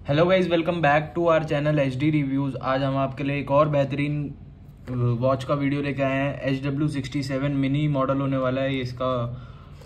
Hello guys welcome back to our channel H D reviews आज हम आपके लिए एक और बेहतरीन वॉच का वीडियो लेके आए हैं। H W sixty seven mini model होने वाला है। ये इसका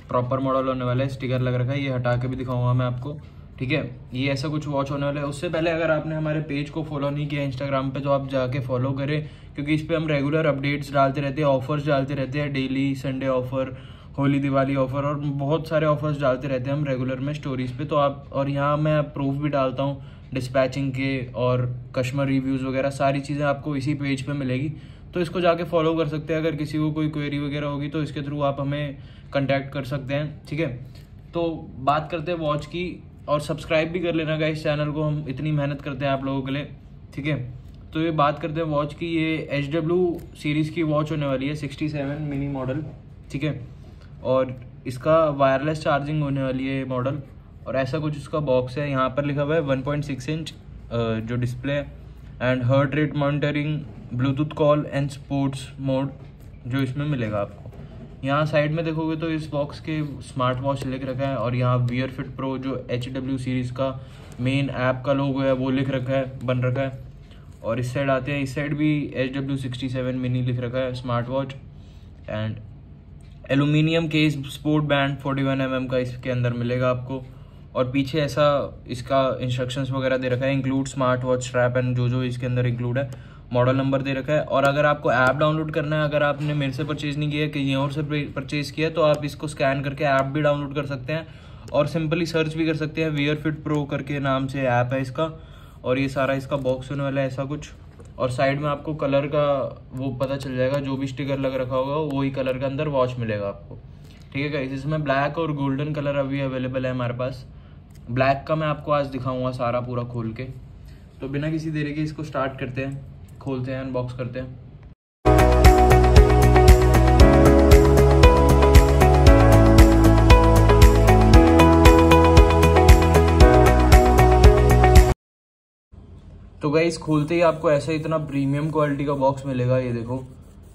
प्रॉपर मॉडल होने वाला है। स्टिकर लग रखा है। ये हटा के भी दिखाऊँगा मैं आपको। ठीक है? ये ऐसा कुछ वॉच होने वाला है। उससे पहले अगर आपने हमारे पेज को फॉलो नहीं किया इंस्टाग्राम पे तो आप जाके फॉलो करें। क्योंकि इस पर हम रेगुलर अपडेट्स डालते रहते हैं ऑफर्स डालते रहते हैं daily Sunday offer Holi, Diwali offer और बहुत सारे ऑफर्स डालते रहते हैं हम रेगुलर में स्टोरीज पे। तो आप, और यहाँ मैं प्रूफ भी डालता हूँ डिस्पैचिंग के और कस्टमर रिव्यूज़ वगैरह, सारी चीज़ें आपको इसी पेज पे मिलेगी। तो इसको जाके फॉलो कर सकते हैं। अगर किसी को कोई क्वेरी वगैरह होगी तो इसके थ्रू आप हमें कंटेक्ट कर सकते हैं, ठीक है? तो बात करते हैं वॉच की, और सब्सक्राइब भी कर लेना इस चैनल को हम इतनी मेहनत करते हैं आप लोगों के लिए, ठीक है? तो ये बात करते हैं वॉच की, ये एच डब्ल्यू सीरीज़ की वॉच होने वाली है सिक्सटी सेवन मिनी मॉडल ठीक है? और इसका वायरलेस चार्जिंग होने वाली है मॉडल और ऐसा कुछ इसका बॉक्स है, यहाँ पर लिखा हुआ है 1.6 इंच जो डिस्प्ले है and heart rate monitoring Bluetooth call and sports mode जो इसमें मिलेगा आपको। यहाँ साइड में देखोगे तो इस बॉक्स के स्मार्ट वॉच लिख रखा है, और यहाँ वियर फिट प्रो जो एच डब्ल्यू सीरीज़ का मेन ऐप का लोगो है, वो लिख रखा है, बन रखा है। और इस साइड आते हैं, इस साइड भी H W sixty seven mini लिख रखा है smart watch and aluminium case sport band 41 one mm का इसके अंदर मिलेगा आपको। और पीछे ऐसा इसका इंस्ट्रक्शंस वगैरह दे रखा है include smart watch strap and जो जो इसके अंदर इंक्लूड है मॉडल नंबर दे रखा है। और अगर आपको ऐप डाउनलोड करना है, अगर आपने मेरे से परचेज नहीं किया, कहीं और से परचेज किया तो आप इसको स्कैन करके ऐप भी डाउनलोड कर सकते हैं और सिंपली सर्च भी कर सकते हैं। वियर फिट प्रो करके नाम से ऐप है इसका और ये सारा इसका बॉक्स होने वाला है, ऐसा कुछ। और साइड में आपको कलर का वो पता चल जाएगा, जो भी स्टिकर लग रखा होगा, वही कलर का अंदर वॉच मिलेगा आपको। ठीक है गाइस इसमें ब्लैक और गोल्डन कलर अभी अवेलेबल है हमारे पास। ब्लैक का मैं आपको आज दिखाऊँगा सारा पूरा खोल के। तो बिना किसी देरी के इसको स्टार्ट करते हैं, खोलते हैं अनबॉक्स करते हैं। गाइस खोलते ही आपको ऐसे इतना प्रीमियम क्वालिटी का बॉक्स मिलेगा, ये देखो।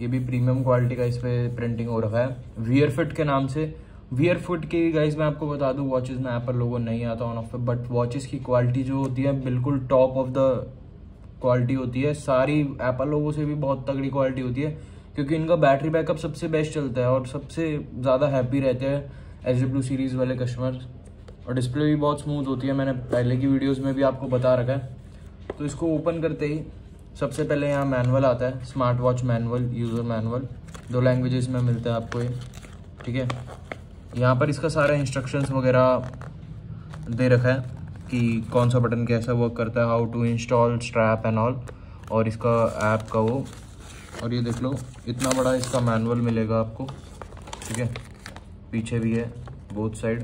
ये भी प्रीमियम क्वालिटी का इस पर प्रिंटिंग हो रखा है। वियर फिट के नाम से। वियर फिट की गाइस मैं आपको बता दूँ वॉचेस में एप्पल लोगो नहीं आता ऑन ऑफ़ बट वॉचेस की क्वालिटी जो होती है, बिल्कुल टॉप ऑफ़ द क्वालिटी होती है। सारी एप्पल लोगों से भी बहुत तगड़ी क्वालिटी होती है, क्योंकि इनका बैटरी बैकअप सबसे बेस्ट चलता है और सबसे ज़्यादा हैप्पी रहते हैं एच डब्ल्यू सीरीज़ वाले कस्टमर और डिस्प्ले भी बहुत स्मूथ होती है, मैंने पहले की वीडियोज़ में भी आपको बता रखा है। तो इसको ओपन करते ही सबसे पहले यहाँ मैनुअल आता है smart watch manual user manual दो लैंग्वेजेस में मिलता है आपको ये, ठीक है? यहाँ पर इसका सारा इंस्ट्रक्शंस वगैरह दे रखा है कि कौन सा बटन कैसा वर्क करता है how to install strap and all और इसका ऐप का वो, और ये देख लो, इतना बड़ा इसका मैनुअल मिलेगा आपको, ठीक है? पीछे भी है बोथ साइड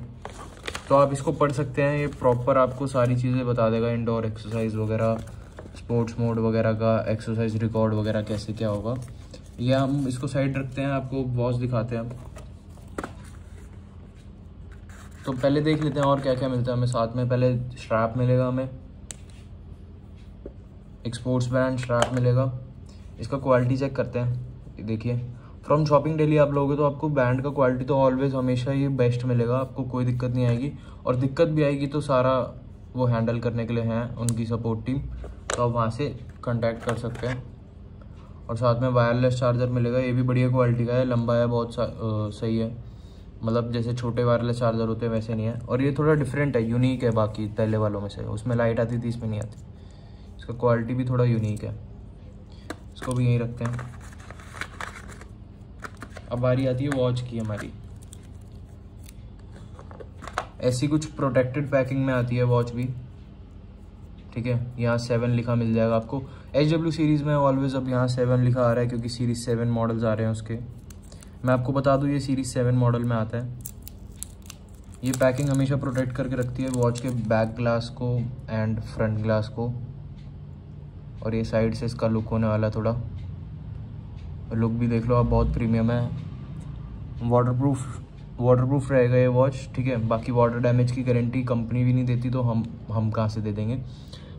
तो आप इसको पढ़ सकते हैं, ये प्रॉपर आपको सारी चीज़ें बता देगा इंडोर एक्सरसाइज वगैरह स्पोर्ट्स मोड वगैरह का एक्सरसाइज रिकॉर्ड वगैरह कैसे क्या होगा। ये हम इसको साइड रखते हैं, आपको वॉच दिखाते हैं। तो पहले देख लेते हैं और क्या क्या मिलता है हमें साथ में, पहले स्ट्रैप मिलेगा हमें। एक स्पोर्ट्स ब्रांड स्ट्रैप मिलेगा। इसका क्वालिटी चेक करते हैं देखिए। फ्रॉम शॉपिंग डेली आप लोगे तो आपको बैंड का क्वालिटी तो ऑलवेज हमेशा ही बेस्ट मिलेगा, आपको कोई दिक्कत नहीं आएगी। और दिक्कत भी आएगी तो सारा वो हैंडल करने के लिए हैं, उनकी सपोर्ट टीम तो आप वहाँ से कांटेक्ट कर सकते हैं। और साथ में वायरलेस चार्जर मिलेगा, ये भी बढ़िया क्वालिटी का है, लंबा है, बहुत सही है। मतलब जैसे छोटे वायरलेस चार्जर होते हैं, वैसे नहीं है। और ये थोड़ा डिफरेंट है यूनिक है बाकी पहले वालों में से। उसमें लाइट आती थी, इसमें नहीं आती। इसका क्वालिटी भी थोड़ा यूनिक है। इसको भी यहीं रखते हैं। अब बारी आती है वॉच की हमारी। ऐसी कुछ प्रोटेक्टेड पैकिंग में आती है वॉच भी। ठीक है? यहाँ सेवन लिखा मिल जाएगा आपको। एच डब्ल्यू सीरीज़ में ऑलवेज अब यहाँ सेवन लिखा आ रहा है क्योंकि सीरीज़ सेवन मॉडल्स आ रहे हैं उसके। मैं आपको बता दूँ, ये सीरीज़ सेवन मॉडल में आता है। ये पैकिंग हमेशा प्रोटेक्ट करके रखती है वॉच के बैक ग्लास को एंड फ्रंट ग्लास को। और ये साइड से इसका लुक होने वाला थोड़ा। लुक भी देख लो, आप बहुत प्रीमियम है। वाटरप्रूफ वाटरप्रूफ रहेगा ये वॉच ठीक है? बाकी वाटर डैमेज की गारंटी कंपनी भी नहीं देती तो हम हम कहाँ से दे देंगे?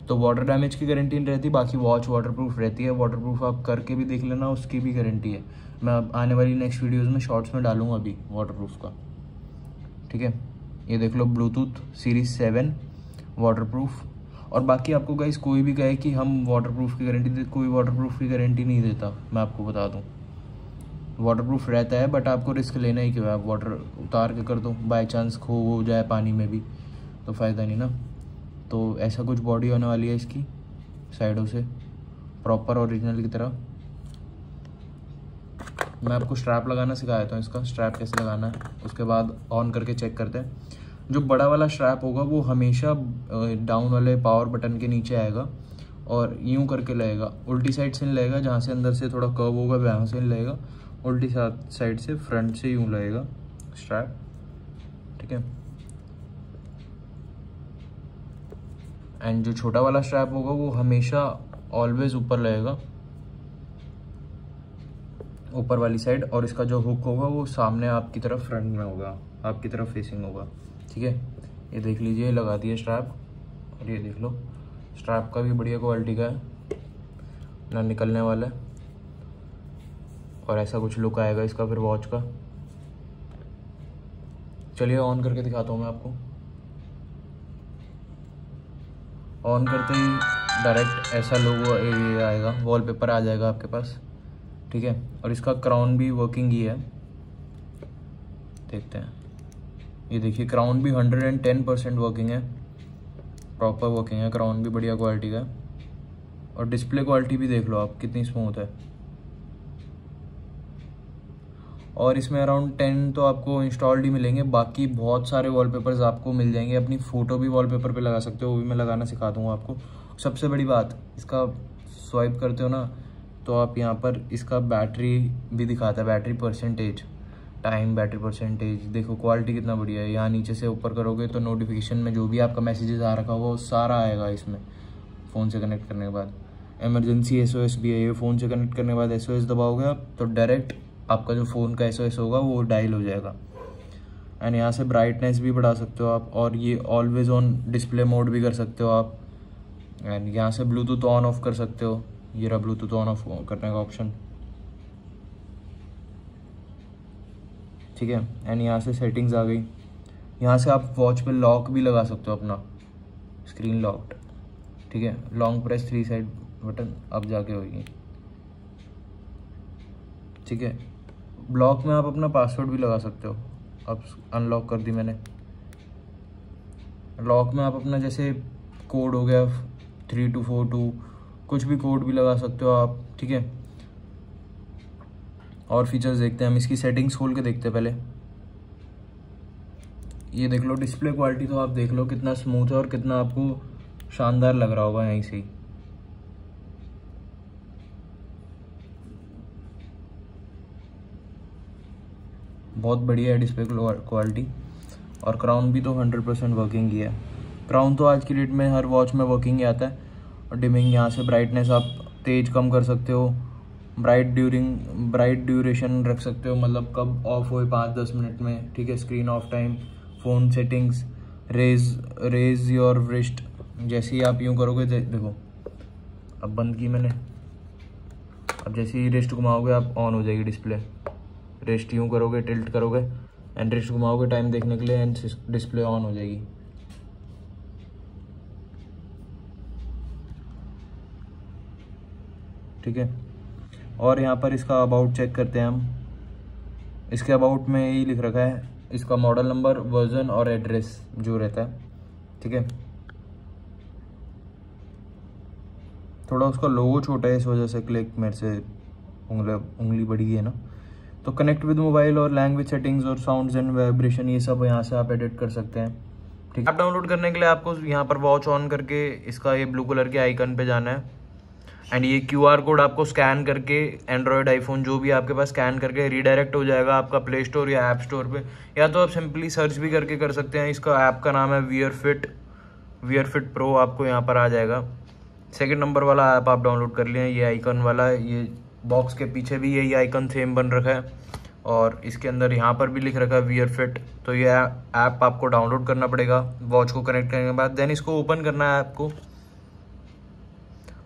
तो वाटर डैमेज की गारंटी नहीं रहती, बाकी वॉच वाटरप्रूफ रहती है। वाटरप्रूफ आप करके भी देख लेना, उसकी भी गारंटी है। मैं आने वाली नेक्स्ट वीडियोज़ में शॉर्ट्स में डालूँगा अभी वाटरप्रूफ का। ठीक है? ये देख लो ब्लूटूथ सीरीज़ सेवन वाटरप्रूफ और बाकी आपको गाइस कोई भी कहे कि हम वाटर प्रूफ की गारंटी दे, कोई वाटर प्रूफ की गारंटी नहीं देता, मैं आपको बता दूँ। वाटर प्रूफ रहता है बट आपको रिस्क लेना ही क्यों आप वाटर उतार के कर दो बाई चांस खो हो जाए पानी में भी तो फ़ायदा नहीं ना। तो ऐसा कुछ बॉडी होने वाली है इसकी साइडों से प्रॉपर ओरिजिनल की तरह। मैं आपको स्ट्रैप लगाना सिखा देता हूँ इसका स्ट्रैप कैसे लगाना है, उसके बाद ऑन करके चेक करते हैं। जो बड़ा वाला स्ट्रैप होगा, वो हमेशा डाउन वाले पावर बटन के नीचे आएगा, और यूँ करके लगेगा। उल्टी साइड से नहीं लगेगा, जहाँ से अंदर से थोड़ा कर्व होगा, वहाँ से नहीं लगेगा। उल्टी साइड से फ्रंट से यूँ लगेगा स्ट्रैप ठीक है? एंड जो छोटा वाला स्ट्रैप होगा, वो हमेशा ऑलवेज ऊपर लगेगा। ऊपर वाली साइड और इसका जो हुक होगा, वो सामने आपकी तरफ़ फ्रंट में होगा, आपकी तरफ़ फेसिंग होगा, ठीक है? ये देख लीजिए, लगा दिए स्ट्रैप और ये देख लो स्ट्रैप का भी बढ़िया क्वालिटी का है, ना निकलने वाला है। और ऐसा कुछ लुक आएगा इसका फिर वॉच का। चलिए ऑन करके दिखाता हूँ मैं आपको। ऑन करते ही डायरेक्ट ऐसा लोगो आएगा वॉलपेपर आ जाएगा आपके पास, ठीक है? और इसका क्राउन भी वर्किंग ही है। देखते हैं। ये देखिए क्राउन भी 110 परसेंट वर्किंग है। प्रॉपर वर्किंग है क्राउन भी बढ़िया क्वालिटी का और डिस्प्ले क्वालिटी भी देख लो आप, कितनी स्मूथ है। और इसमें अराउंड टेन तो आपको इंस्टॉल्ड ही मिलेंगे। बाकी बहुत सारे वॉलपेपर्स आपको मिल जाएँगे। अपनी फ़ोटो भी वॉलपेपर पे लगा सकते हो, वो भी मैं लगाना सिखा दूँगा आपको। सबसे बड़ी बात, इसका स्वाइप करते हो ना तो आप यहाँ पर इसका बैटरी भी दिखाता है। Battery percentage time battery percentage देखो क्वालिटी कितना बढ़िया है। यहाँ नीचे से ऊपर करोगे तो नोटिफिकेशन में जो भी आपका मैसेजेस आ रखा होगा, वो सारा आएगा इसमें। फ़ोन से कनेक्ट करने के बाद। एमरजेंसी एस ओ एस भी है। ये फ़ोन से कनेक्ट करने के बाद एस ओ एस दबाओगे आप तो डायरेक्ट आपका जो फ़ोन का एस होगा, वो डायल हो जाएगा। एंड यहाँ से ब्राइटनेस भी बढ़ा सकते हो आप और ये ऑलवेज ऑन डिस्प्ले मोड भी कर सकते हो आप। एंड यहाँ से ब्लूटूथ ऑन ऑफ़ कर सकते हो। ये रहा ब्लूटूथ ऑन ऑफ़ करने का ऑप्शन ठीक है? एंड यहाँ से सेटिंग्स आ गई। यहाँ से आप वॉच पे लॉक भी लगा सकते हो अपना। स्क्रीन लॉक्ड ठीक है? Long press three side button अब जाके होगी। ठीक है? ब्लॉक में आप अपना पासवर्ड भी लगा सकते हो। अब अनलॉक कर दी मैंने। लॉक में आप अपना जैसे कोड हो गया थ्री टू फोर टू कुछ भी कोड भी लगा सकते हो आप, ठीक है? और फीचर्स देखते हैं, हम इसकी सेटिंग्स खोल के देखते हैं पहले। ये देख लो डिस्प्ले क्वालिटी तो आप देख लो, कितना स्मूथ है और कितना आपको शानदार लग रहा होगा यहीं से ही। बहुत बढ़िया है डिस्प्ले क्वालिटी और क्राउन भी तो हंड्रेड परसेंट वर्किंग ही है। क्राउन तो आज की डेट में हर वॉच में वर्किंग ही आता है और डिमिंग यहाँ से ब्राइटनेस आप तेज कम कर सकते हो ब्राइट ड्यूरिंग ब्राइट ड्यूरेशन रख सकते हो मतलब कब ऑफ़ हो पाँच दस मिनट में, ठीक है screen off time phone settings raise raise your wrist जैसे ही आप यूँ करोगे देखो, अब बंद की मैंने, अब जैसे ही रिस्ट घुमाओगे आप ऑन हो जाएगी डिस्प्ले रेस्ट यूँ करोगे टिल्ट करोगे एंड रेस्ट घुमाओगे टाइम देखने के लिए एंड डिस्प्ले ऑन हो जाएगी। ठीक है? और यहाँ पर इसका अबाउट चेक करते हैं हम। इसके अबाउट में यही लिख रखा है, इसका मॉडल नंबर वर्जन और एड्रेस जो रहता है। ठीक है? थोड़ा उसका लोगो छोटा है, इस वजह से क्लिक मेरे से उंगली उंगली बढ़ी है ना। तो कनेक्ट विद मोबाइल और लैंग्वेज सेटिंग्स और साउंड्स एंड वाइब्रेशन ये सब यहाँ से आप एडिट कर सकते हैं। ठीक है? आप डाउनलोड करने के लिए आपको यहाँ पर वॉच ऑन करके इसका ये ब्लू कलर के आइकन पे जाना है। एंड ये क्यू आर कोड आपको स्कैन करके एंड्रॉयड आईफोन जो भी आपके पास स्कैन करके रीडायरेक्ट हो जाएगा आपका प्ले स्टोर या ऐप स्टोर पे। या तो आप सिंपली सर्च भी करके कर सकते हैं। इसका ऐप का नाम है Wear Fit Wear Fit Pro आपको यहाँ पर आ जाएगा। सेकेंड नंबर वाला ऐप आप डाउनलोड कर लिए ये आइकन वाला, ये बॉक्स के पीछे भी यही आइकन सेम बन रखा है। और इसके अंदर यहाँ पर भी लिख रखा है वियर फिट तो ये ऐप आपको डाउनलोड करना पड़ेगा वॉच को कनेक्ट करने के बाद। देन इसको ओपन करना है आपको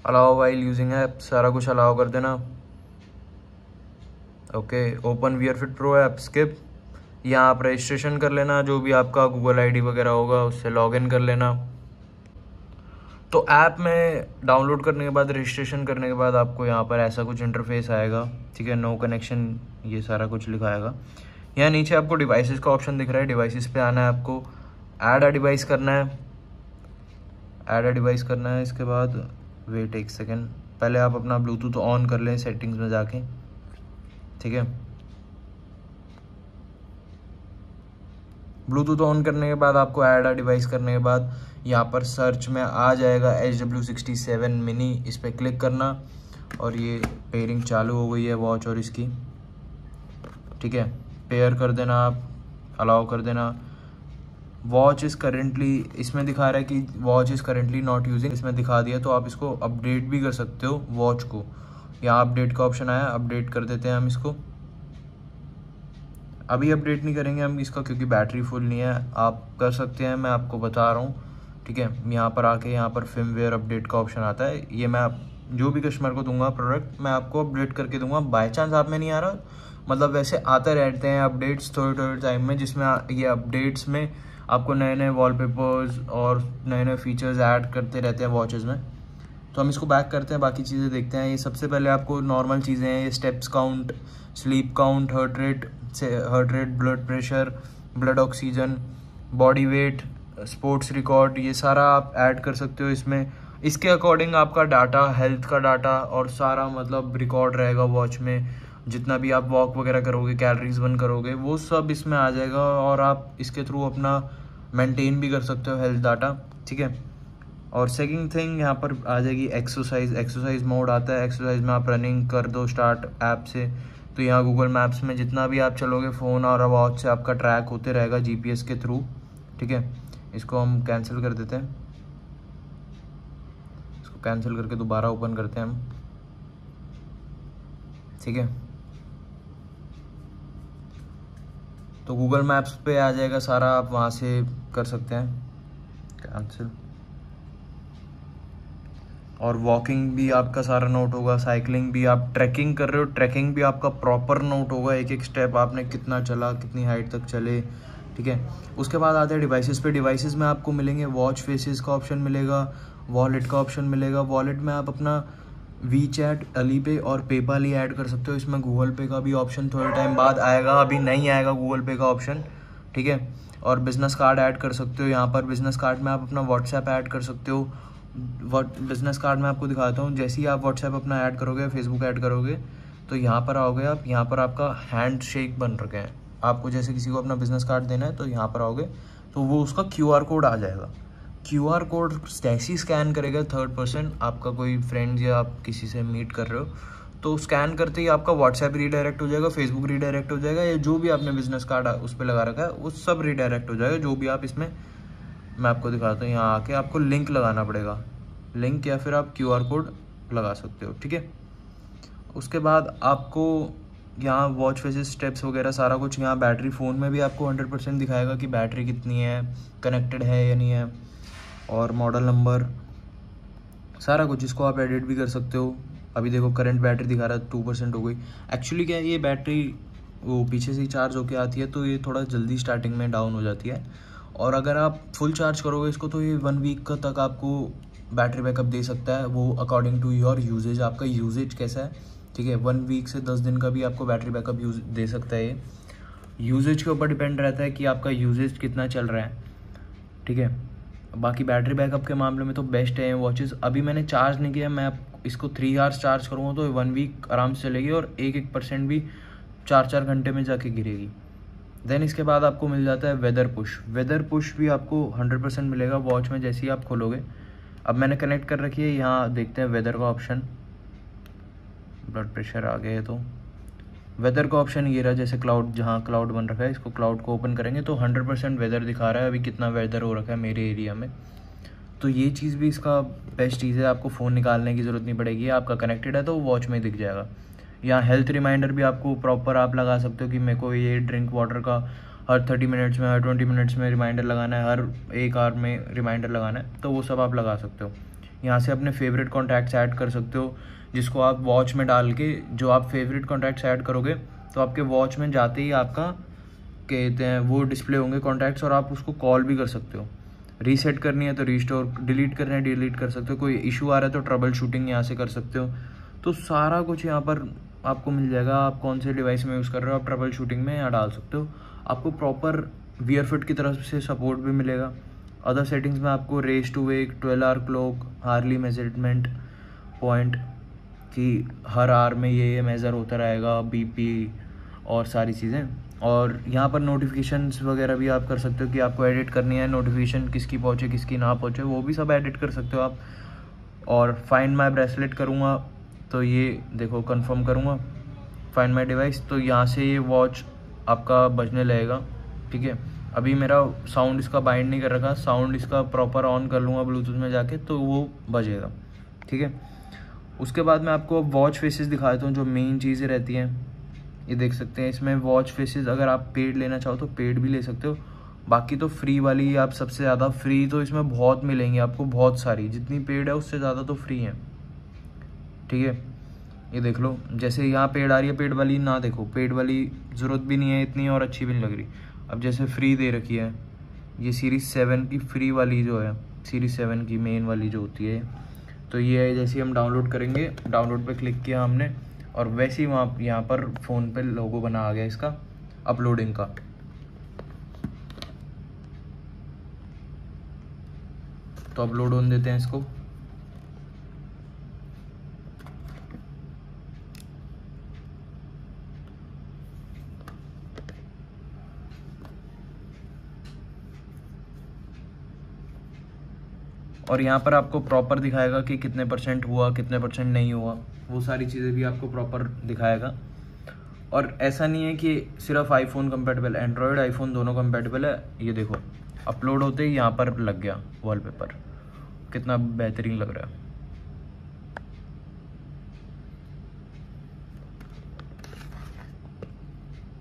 अलाउ वाइल यूजिंग ऐप सारा कुछ अलाउ कर देना। Okay open Wear Fit Pro app skip यहाँ आप रजिस्ट्रेशन कर लेना, जो भी आपका गूगल आईडी वगैरह होगा, उससे लॉगिन कर लेना। तो ऐप में डाउनलोड करने के बाद रजिस्ट्रेशन करने के बाद आपको यहाँ पर ऐसा कुछ इंटरफेस आएगा, ठीक है नो कनेक्शन ये सारा कुछ लिखाएगा। यहाँ नीचे आपको डिवाइसेस का ऑप्शन दिख रहा है डिवाइसेस पे आना है आपको। ऐड अ डिवाइस करना है। ऐड अ डिवाइस करना है, इसके बाद वेट एक सेकेंड पहले आप अपना ब्लूटूथ ऑन कर लें सेटिंग्स में जाके, ठीक है। ब्लूटूथ ऑन करने के बाद, आपको ऐड आ डिवाइस करने के बाद यहाँ पर सर्च में आ जाएगा H W sixty seven mini इस पर क्लिक करना और ये पेयरिंग चालू हो गई है वॉच और इसकी। ठीक है? पेयर कर देना आप अलाउ कर देना। वॉच इज़ करेंटली इसमें दिखा रहा है कि watch is currently not using इसमें दिखा दिया तो आप इसको अपडेट भी कर सकते हो वॉच को। यहाँ अपडेट का ऑप्शन आया अपडेट कर देते हैं हम इसको। अभी अपडेट नहीं करेंगे हम इसका, क्योंकि बैटरी फुल नहीं है। आप कर सकते हैं, मैं आपको बता रहा हूँ। ठीक है? यहाँ पर आके यहाँ पर फिमवेयर अपडेट का ऑप्शन आता है। ये मैं आप जो भी कस्टमर को दूँगा प्रोडक्ट मैं आपको अपडेट करके दूँगा। बाई चांस आप में नहीं आ रहा? मतलब वैसे आते रहते हैं अपडेट्स थोड़े थोड़े टाइम में, जिसमें ये अपडेट्स में आपको नए नए वॉलपेपर्स और नए नए फीचर्स ऐड करते रहते हैं वॉचेज़ में। तो हम इसको बैक करते हैं, बाकी चीज़ें देखते हैं। ये सबसे पहले आपको नॉर्मल चीज़ें हैं। ये steps count sleep count heart rate से heart rate blood pressure blood oxygen body weight sports record, ये सारा आप ऐड कर सकते हो इसमें। इसके अकॉर्डिंग आपका डाटा, हेल्थ का डाटा और सारा मतलब रिकॉर्ड रहेगा वॉच में। जितना भी आप वॉक वगैरह करोगे, कैलोरीज बर्न करोगे, वो सब इसमें आ जाएगा और आप इसके थ्रू अपना मेंटेन भी कर सकते हो हेल्थ डाटा, ठीक है? और सेकंड थिंग यहाँ पर आ जाएगी एक्सरसाइज। एक्सरसाइज मोड आता है। एक्सरसाइज में आप रनिंग कर दो स्टार्ट ऐप से। तो यहाँ गूगल मैप्स में जितना भी आप चलोगे, फ़ोन और वॉच से आपका ट्रैक होते रहेगा जीपीएस के थ्रू, ठीक है? इसको हम कैंसिल कर देते हैं। इसको कैंसिल करके दोबारा ओपन करते हैं हम। ठीक है? तो गूगल मैप्स पे आ जाएगा सारा, आप वहाँ से कर सकते हैं। कैंसिल और वॉकिंग भी आपका सारा नोट होगा साइकिलिंग भी आप ट्रैकिंग कर रहे हो ट्रैकिंग भी आपका प्रॉपर नोट होगा। एक एक स्टेप आपने कितना चला, कितनी हाइट तक चले ठीक है? उसके बाद आते हैं डिवाइसेस पे। डिवाइसेस में आपको मिलेंगे वॉच फेसेस का ऑप्शन मिलेगा वॉलेट का ऑप्शन मिलेगा। वॉलेट में आप अपना वी चैट अली पे और पेपाल ही ऐड कर सकते हो। इसमें गूगल पे का भी ऑप्शन थोड़े टाइम बाद आएगा। अभी नहीं आएगा गूगल पे का ऑप्शन ठीक है? और बिज़नेस कार्ड ऐड कर सकते हो। यहाँ पर बिज़नेस कार्ड में आप अपना व्हाट्सएप ऐड कर सकते हो। बिज़नेस कार्ड में आपको दिखाता हूँ। जैसे ही आप व्हाट्सएप अपना ऐड करोगे फेसबुक ऐड करोगे तो यहाँ पर आओगे आप। यहाँ पर आपका हैंड शेक बन रखे हैं। आपको जैसे किसी को अपना बिज़नेस कार्ड देना है तो यहाँ पर आओगे तो वो उसका क्यूआर कोड आ जाएगा। क्यूआर कोड जैसे स्कैन करेगा थर्ड पर्सन आपका कोई फ्रेंड या आप किसी से मीट कर रहे हो तो स्कैन करते ही आपका व्हाट्सएप रीडायरेक्ट हो जाएगा फेसबुक रीडायरेक्ट हो जाएगा, या जो भी आपने बिज़नेस कार्ड उस पर लगा रखा है, वो सब रीडायरेक्ट हो जाएगा, जो भी आप इसमें मैं आपको दिखाता हूँ, यहाँ आके आपको लिंक लगाना पड़ेगा। लिंक या फिर आप क्यूआर कोड लगा सकते हो, ठीक है? उसके बाद आपको यहाँ वॉच फेसेस स्टेप्स वगैरह सारा कुछ यहाँ बैटरी फ़ोन में भी आपको हंड्रेड परसेंट दिखाएगा कि बैटरी कितनी है कनेक्टेड है या नहीं है और मॉडल नंबर सारा कुछ इसको आप एडिट भी कर सकते हो। अभी देखो करंट बैटरी दिखा रहा है टू परसेंट हो गई। एक्चुअली क्या है, ये बैटरी वो पीछे से चार्ज होके आती है तो ये थोड़ा जल्दी स्टार्टिंग में डाउन हो जाती है। और अगर आप फुल चार्ज करोगे इसको तो ये वन वीक का तक आपको बैटरी बैकअप दे सकता है। वो अकॉर्डिंग टू योर यूजेज आपका यूजेज कैसा है ठीक है वन वीक से दस दिन का भी आपको बैटरी बैकअप यूज़ दे सकता है ये। यूजेज के ऊपर डिपेंड रहता है कि आपका यूजेज कितना चल रहा है। ठीक है, बाकी बैटरी बैकअप के मामले में तो बेस्ट है वॉचेस अभी मैंने चार्ज नहीं किया, मैं इसको थ्री आवर्स चार्ज करूँगा तो वन वीक आराम से चलेगी और एक एक परसेंट भी चार चार घंटे में जाके गिरेगी। देन इसके बाद आपको मिल जाता है वेदर पुश वेदर पुश भी आपको हंड्रेड परसेंट मिलेगा वॉच में जैसे ही आप खोलोगे। अब मैंने कनेक्ट कर रखी है, यहाँ देखते हैं वेदर का ऑप्शन ब्लड प्रेशर आ गया है तो। वेदर का ऑप्शन ये रहा, जैसे क्लाउड जहाँ क्लाउड बन रखा है, इसको क्लाउड को ओपन करेंगे तो हंड्रेड परसेंट वेदर दिखा रहा है, अभी कितना वेदर हो रखा है मेरे एरिया में। तो ये चीज़ भी इसका बेस्ट चीज़ है, आपको फ़ोन निकालने की ज़रूरत नहीं पड़ेगी, आपका कनेक्टेड है तो वॉच में दिख जाएगा। यहाँ हेल्थ रिमाइंडर भी आपको प्रॉपर आप लगा सकते हो कि मेरे को ये ड्रिंक वाटर का हर थर्टी मिनट्स में, हर ट्वेंटी मिनट्स में रिमाइंडर लगाना है, हर एक आवर में रिमाइंडर लगाना है तो वो सब आप लगा सकते हो। यहाँ से अपने फेवरेट कॉन्टैक्ट्स ऐड कर सकते हो, जिसको आप वॉच में डाल के, जो आप फेवरेट कॉन्टैक्ट्स ऐड करोगे तो आपके वॉच में जाते ही आपका, कहते हैं, वो डिस्प्ले होंगे कॉन्टैक्ट्स और आप उसको कॉल भी कर सकते हो। रीसेट करनी है तो रीस्टोर डिलीट करना है डिलीट कर सकते हो। कोई इशू आ रहा है तो ट्रबल शूटिंग यहाँ से कर सकते हो। तो सारा कुछ यहाँ पर आपको मिल जाएगा। आप कौन से डिवाइस में यूज़ कर रहे हो, आप ट्रबल शूटिंग में यहाँ डाल सकते हो। आपको प्रॉपर वियर फिट की तरफ़ से सपोर्ट भी मिलेगा। अदर सेटिंग्स में आपको raise to wake twelve hour clock hourly measurement point कि हर आर में ये ये मेज़र होता रहेगा बीपी और सारी चीज़ें। और यहाँ पर नोटिफिकेशंस वगैरह भी आप कर सकते हो कि आपको एडिट करनी है नोटिफिकेशन किसकी पहुँचे, किसकी ना पहुँचे, वो भी सब एडिट कर सकते हो आप। और फाइंड माई ब्रेसलेट करूँगा तो ये देखो कंफर्म करूँगा। फाइंड माई डिवाइस तो यहाँ से ये वॉच आपका बजने लगेगा, ठीक है? अभी मेरा साउंड इसका बाइंड नहीं कर रखा साउंड इसका प्रॉपर ऑन कर लूँगा ब्लूटूथ में जाके तो वो बजेगा, ठीक है? उसके बाद मैं आपको वॉच फेसेस दिखा देता हूँ, जो मेन चीज़ें रहती हैं। ये देख सकते हैं, इसमें वॉच फेसेस अगर आप पेड लेना चाहो तो पेड भी ले सकते हो। बाकी तो फ्री वाली आप सबसे ज़्यादा फ्री तो इसमें बहुत मिलेंगी आपको, बहुत सारी। जितनी पेड है उससे ज़्यादा तो फ्री है, ठीक है? ये देख लो, जैसे यहाँ पेड आ रही है पेड वाली ना देखो। पेड वाली ज़रूरत भी नहीं है, इतनी और अच्छी भी नहीं लग रही। अब जैसे फ्री दे रखी है, ये सीरीज़ सेवन की फ्री वाली जो है सीरीज़ सेवन की मेन वाली जो होती है तो ये है जैसे हम डाउनलोड करेंगे डाउनलोड पे क्लिक किया हमने, और वैसे ही वहाँ, यहाँ पर फ़ोन पे लोगो बना आ गया इसका अपलोडिंग का। तो अपलोड होने देते हैं इसको। और यहाँ पर आपको प्रॉपर दिखाएगा कि कितने परसेंट हुआ, कितने परसेंट नहीं हुआ। वो सारी चीज़ें भी आपको प्रॉपर दिखाएगा। और ऐसा नहीं है कि सिर्फ़ आईफोन कंपेटेबल एंड्रॉयड आईफोन दोनों कंपेटेबल है। ये देखो अपलोड होते ही यहाँ पर लग गया वॉलपेपर कितना बेहतरीन लग रहा है।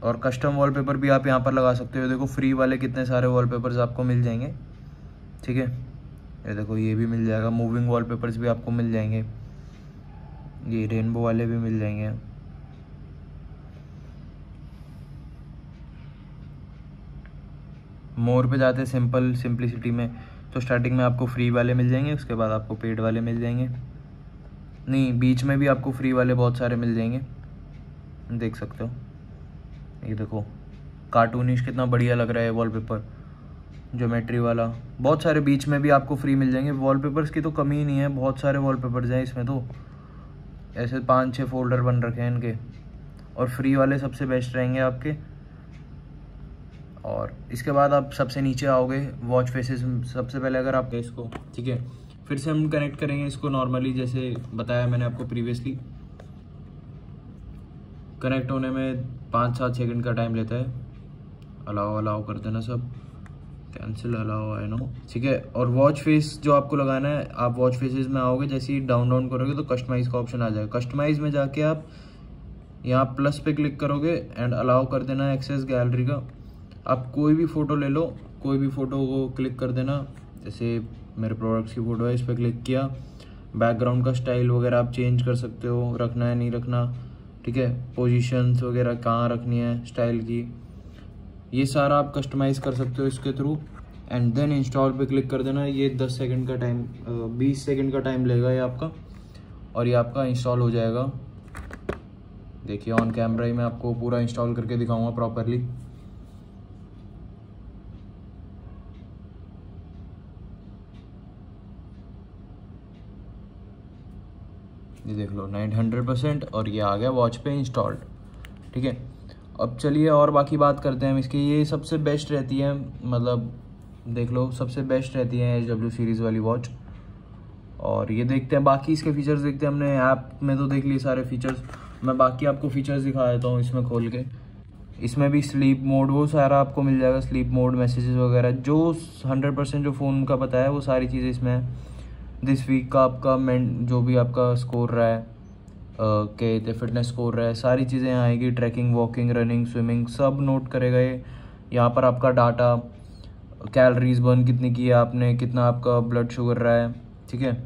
और कस्टम वॉलपेपर भी आप यहाँ पर लगा सकते हो। देखो फ्री वाले कितने सारे वॉलपेपर्स आपको मिल जाएँगे। ठीक है? ये देखो, ये भी मिल जाएगा। मूविंग वॉलपेपर्स भी आपको मिल जाएँगे। ये रेनबो वाले भी मिल जाएँगे। मोर पे जाते हैं सिंपल सिंपलिसिटी में। तो स्टार्टिंग में आपको फ्री वाले मिल जाएँगे, उसके बाद आपको पेड वाले मिल जाएँगे। नहीं, बीच में भी आपको फ्री वाले बहुत सारे मिल जाएँगे। देख सकते हो। ये देखो कार्टूनिश कितना बढ़िया लग रहा है वॉलपेपर ज्योमेट्री वाला। बहुत सारे बीच में भी आपको फ्री मिल जाएँगे। वॉलपेपर्स की तो कमी ही नहीं है। बहुत सारे वॉलपेपर्स हैं इसमें तो। ऐसे पाँच छः फोल्डर बन रखे हैं इनके। और फ्री वाले सबसे बेस्ट रहेंगे आपके। और इसके बाद आप सबसे नीचे आओगे। वॉच फेसेस सबसे पहले अगर आप इसको। ठीक है? फिर से हम कनेक्ट करेंगे इसको नॉर्मली जैसे बताया मैंने आपको प्रीवियसली कनेक्ट होने में पाँच सात सेकंड का टाइम लेता है। अलाउ अलाउ कर देना सब। कैंसिल अलाउ आई नो ठीक है? और वॉच फेस जो आपको लगाना है, आप वॉच फेसेस में आओगे, जैसे ही डाउन डाउन करोगे तो कस्टमाइज का ऑप्शन आ जाएगा। कस्टमाइज में जाके आप यहाँ प्लस पे क्लिक करोगे एंड अलाउ कर देना है एक्सेस गैलरी का। आप कोई भी फ़ोटो ले लो, कोई भी फ़ोटो को क्लिक कर देना। जैसे मेरे प्रोडक्ट्स की फ़ोटो है, इस पर क्लिक किया। बैकग्राउंड का स्टाइल वगैरह आप चेंज कर सकते हो, रखना है, नहीं रखना। ठीक है? पोजीशंस वगैरह कहाँ रखनी है स्टाइल की। ये सारा आप कस्टमाइज कर सकते हो इसके थ्रू एंड देन इंस्टॉल पे क्लिक कर देना। ये 10 सेकंड का टाइम 20 सेकंड का टाइम लेगा ये आपका, और ये आपका इंस्टॉल हो जाएगा। देखिए ऑन कैमरा ही मैं आपको पूरा इंस्टॉल करके दिखाऊँगा प्रॉपरली ये देख लो नाइन हंड्रेड परसेंट और ये आ गया वॉच पे इंस्टॉल्ड ठीक है? अब चलिए और बाकी बात करते हैं हम इसकी। ये सबसे बेस्ट रहती है मतलब देख लो, सबसे बेस्ट रहती है एच डब्ल्यू सीरीज़ वाली वॉच और ये देखते हैं, बाकी इसके फीचर्स देखते हैं। हमने ऐप में तो देख लिए सारे फीचर्स मैं बाकी आपको फीचर्स दिखा देता हूँ इसमें खोल के। इसमें भी स्लीप मोड वो सारा आपको मिल जाएगा स्लीप मोड मैसेजेस वगैरह। जो हंड्रेड परसेंट जो फ़ोन का बताया वो सारी चीज़ें इसमें है। दिस वीक का आपका मैं जो भी आपका स्कोर रहा है। के फिटनेस स्कोर है सारी चीज़ें यहाँ आएगी ट्रैकिंग वॉकिंग रनिंग स्विमिंग सब नोट करेगा ये यहाँ पर आपका डाटा कैलरीज बर्न कितनी की है आपने, कितना आपका ब्लड शुगर रहा है, ठीक है?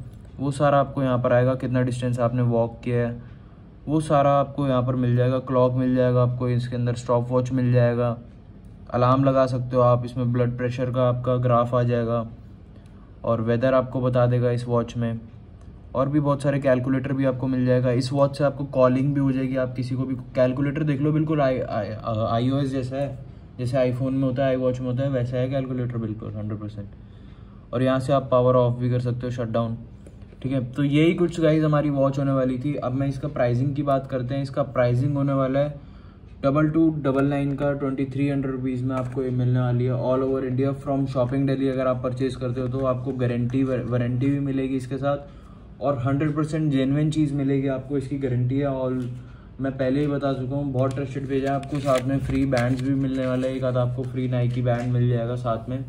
वो सारा आपको यहाँ पर आएगा, कितना डिस्टेंस आपने वॉक किया है। वो सारा आपको यहाँ पर मिल जाएगा क्लॉक मिल जाएगा आपको, इसके अंदर स्टॉप वॉच मिल जाएगा। अलार्म लगा सकते हो आप, इसमें ब्लड प्रेशर का आपका ग्राफ आ जाएगा। और वेदर आपको बता देगा इस वॉच में। और भी बहुत सारे कैलकुलेटर भी आपको मिल जाएगा। इस वॉच से आपको कॉलिंग भी हो जाएगी। आप किसी को भी कैलकुलेटर देख लो, बिल्कुल आई आई ओ एस जैसा है। जैसे आईफोन में होता है आई वॉच में होता है, वैसा है कैलकुलेटर बिल्कुल हंड्रेड परसेंट और यहाँ से आप पावर ऑफ़ भी कर सकते हो शट डाउन ठीक है? तो यही कुछ गाइज़ हमारी वॉच होने वाली थी। अब मैं इसका प्राइसिंग की बात करते हैं। इसका प्राइसिंग होने वाला है डबल टू डबल नाइन का ट्वेंटी थ्री हंड्रेड रुपीज़ में आपको ये मिलने वाली है all over India from shopping daily अगर आप परचेज करते हो तो आपको गारंटी वारंटी भी मिलेगी इसके साथ। और हंड्रेड परसेंट जेनविन चीज़ मिलेगी आपको, इसकी गारंटी है और मैं पहले ही बता चुका हूँ, बहुत ट्रस्टेड पेज है आपको, साथ में फ्री बैंड्स भी मिलने वाले हैं, एक आधा आपको फ्री नाइकी बैंड मिल जाएगा साथ में।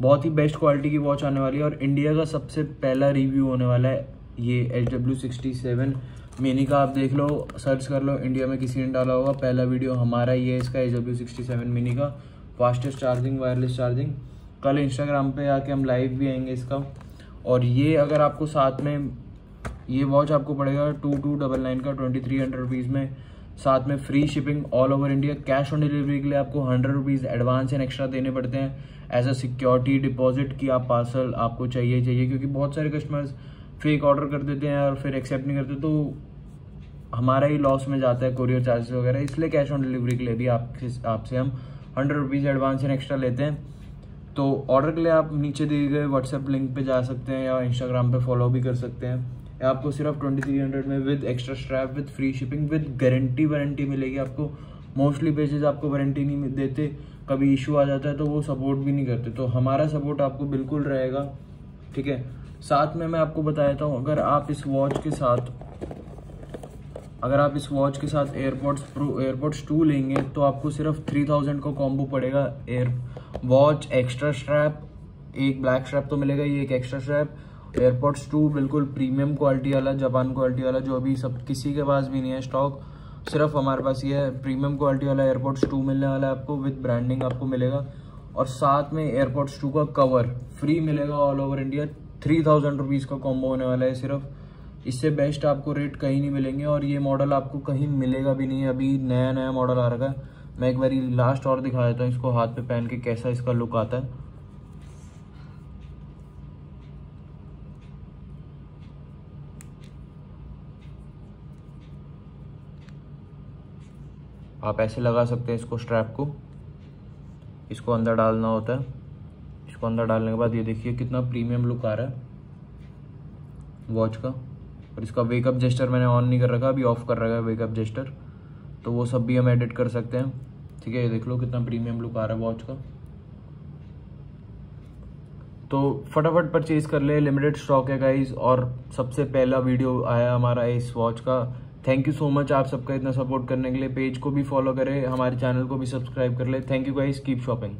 बहुत ही बेस्ट क्वालिटी की वॉच आने वाली है और इंडिया का सबसे पहला रिव्यू होने वाला है ये H W sixty seven mini का आप देख लो सर्च कर लो इंडिया में किसी ने डाला होगा, पहला वीडियो हमारा ही है इसका H W sixty seven mini का। फास्टेस्ट चार्जिंग वायरलेस चार्जिंग कल इंस्टाग्राम पे आके हम लाइव भी आएँगे इसका। और ये अगर आपको साथ में, ये वॉच आपको पड़ेगा टू टू डबल नाइन का ट्वेंटी थ्री हंड्रेड रुपीज़ में। साथ में free shipping all over India cash on delivery के लिए आपको hundred rupees advance and extra देने पड़ते हैं। एज अ सिक्योरिटी डिपॉजिट की आप पार्सल आपको चाहिए चाहिए, क्योंकि बहुत सारे कस्टमर्स फेक ऑर्डर कर देते हैं और फिर एक्सेप्ट नहीं करते तो हमारा ही लॉस में जाता है कोरियर चार्जेस वगैरह। इसलिए कैश ऑन डिलीवरी के लिए भी आपसे हम hundred rupees advance and extra लेते हैं। तो ऑर्डर के लिए आप नीचे दिए गए व्हाट्सएप लिंक पे जा सकते हैं या इंस्टाग्राम पे फॉलो भी कर सकते हैं। आपको सिर्फ़ ट्वेंटी थ्री हंड्रेड में with extra strap with free shipping with guarantee warranty मिलेगी आपको। मोस्टली पेजेस आपको वारंटी नहीं देते। कभी इशू आ जाता है तो वो सपोर्ट भी नहीं करते। तो हमारा सपोर्ट आपको बिल्कुल रहेगा। ठीक है? साथ में मैं आपको बता देता हूँ अगर आप इस वॉच के साथ अगर आप इस वॉच के साथ एयरपोर्ट्स प्रो एयरपोर्ट्स टू लेंगे तो आपको सिर्फ़ थ्री थाउज़ेंड का कॉम्बो पड़ेगा एयर वॉच एक्स्ट्रा स्ट्रैप एक ब्लैक स्ट्रैप तो मिलेगा ये एक एक्स्ट्रा स्ट्रैप एयरपोर्ट्स टू बिल्कुल प्रीमियम क्वालिटी वाला जापान क्वालिटी वाला, जो अभी सब किसी के पास भी नहीं है स्टॉक सिर्फ़ हमारे पास ये है प्रीमियम क्वालिटी वाला एयरपोर्ट्स टू मिलने वाला है आपको विद ब्रांडिंग आपको मिलेगा. और साथ में एयरपोर्ट्स टू का कवर फ्री मिलेगा all over India three thousand rupees का कॉम्बो होने वाला है सिर्फ़. इससे बेस्ट आपको रेट कहीं नहीं मिलेंगे और ये मॉडल आपको कहीं मिलेगा भी नहीं, अभी नया नया मॉडल आ रहा है. मैं एक बार लास्ट और दिखा देता हूँ इसको हाथ पे पहन के कैसा इसका लुक आता है। आप ऐसे लगा सकते हैं इसको स्ट्रैप को। इसको अंदर डालना होता है। इसको अंदर डालने के बाद ये देखिए कितना प्रीमियम लुक आ रहा है। वॉच का। और इसका वेकअप जेस्टर मैंने ऑन नहीं कर रखा, अभी ऑफ़ कर रखा है वेकअप जेस्टर तो वो सब भी हम एडिट कर सकते हैं। ठीक है, ये देख लो कितना प्रीमियम लुक आ रहा है वॉच का। तो फटाफट परचेज कर ले लिमिटेड स्टॉक है गाइज़ और सबसे पहला वीडियो आया हमारा इस वॉच का। थैंक यू सो मच आप सबका इतना सपोर्ट करने के लिए। पेज को भी फॉलो करें, हमारे चैनल को भी सब्सक्राइब कर ले। Thank you guys keep shopping